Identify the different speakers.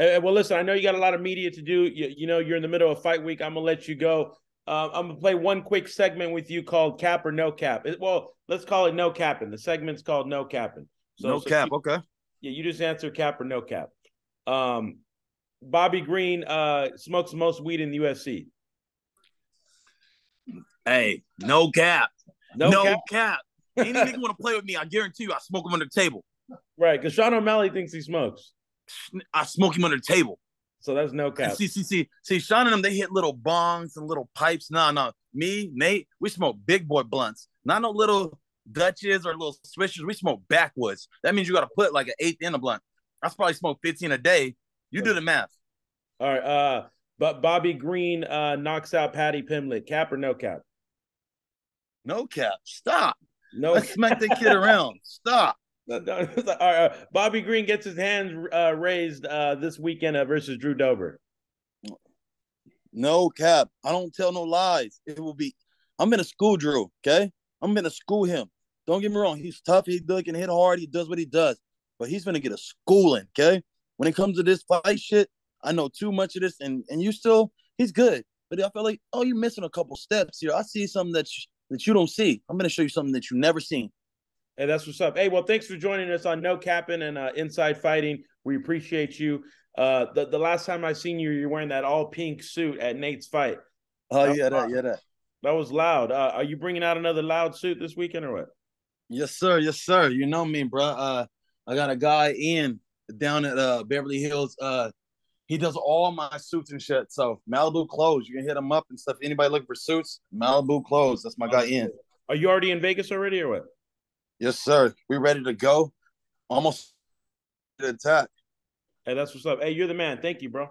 Speaker 1: Hey, well, listen, I know you got a lot of media to do. You, you know, you're in the middle of fight week. I'm gonna let you go. Uh, I'm gonna play one quick segment with you called Cap or No Cap. It, well, let's call it No Capping. The segment's called No Capping.
Speaker 2: So, no so cap. You, okay.
Speaker 1: Yeah, you just answer Cap or No Cap. Um, Bobby Green uh, smokes the most weed in the UFC.
Speaker 2: Hey, no cap. No, no cap. cap. Any nigga want to play with me, I guarantee you, I smoke him under the table.
Speaker 1: Right, because Sean O'Malley thinks he smokes.
Speaker 2: I smoke him under the table.
Speaker 1: So that's no cap.
Speaker 2: See, see, see, see, Sean and them, they hit little bongs and little pipes. Nah, nah. Me, Nate, we smoke big boy blunts. Not no little Dutches or little swishers. We smoke backwoods. That means you got to put like an eighth in a blunt. I probably smoke 15 a day. You do the math.
Speaker 1: All right. Uh, but Bobby Green uh knocks out Paddy Pimblett. Cap or no cap?
Speaker 2: No cap. Stop. No, Let's smack that kid around. Stop.
Speaker 1: All right, uh, Bobby Green gets his hands uh, raised uh, this weekend uh, versus Drew Dober.
Speaker 2: No cap. I don't tell no lies. It will be. I'm gonna school Drew. Okay, I'm gonna school him. Don't get me wrong. He's tough. He can hit hard. He does what he does. But he's gonna get a schooling. Okay. When it comes to this fight shit, I know too much of this, and and you still he's good. But I feel like oh, you're missing a couple steps here. I see something that you, that you don't see. I'm gonna show you something that you never seen.
Speaker 1: Hey, that's what's up. Hey, well, thanks for joining us on No Capping and uh, Inside Fighting. We appreciate you. Uh, the the last time I seen you, you're wearing that all pink suit at Nate's fight.
Speaker 2: Oh that yeah, that yeah that.
Speaker 1: That was loud. Uh, are you bringing out another loud suit this weekend or what?
Speaker 2: Yes, sir. Yes, sir. You know me, bro. Uh, I got a guy in down at uh Beverly Hills. Uh, he does all my suits and shit. So Malibu clothes, you can hit him up and stuff. Anybody looking for suits? Malibu clothes. That's my guy in.
Speaker 1: Are you already in Vegas already or what?
Speaker 2: Yes, sir. We ready to go. Almost to attack.
Speaker 1: Hey, that's what's up. Hey, you're the man. Thank you, bro.